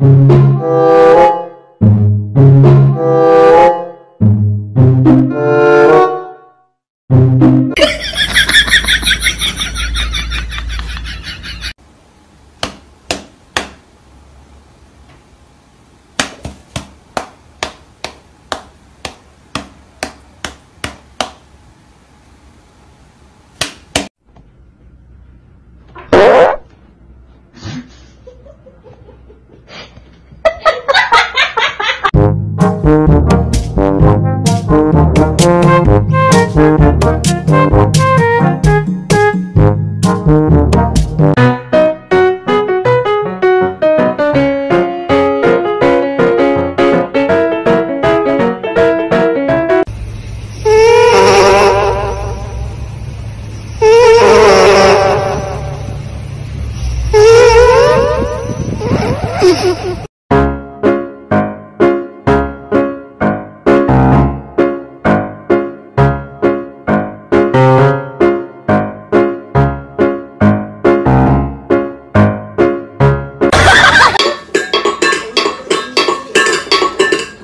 you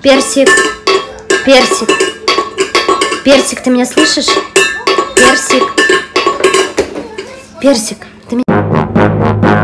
Персик, персик, персик, ты меня слышишь? Персик, персик, ты меня...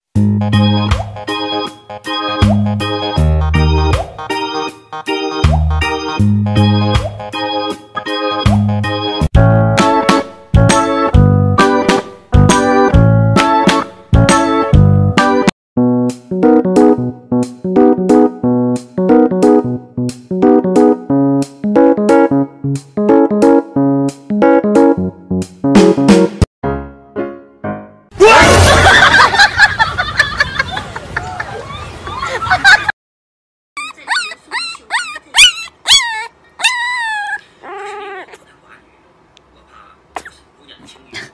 嗯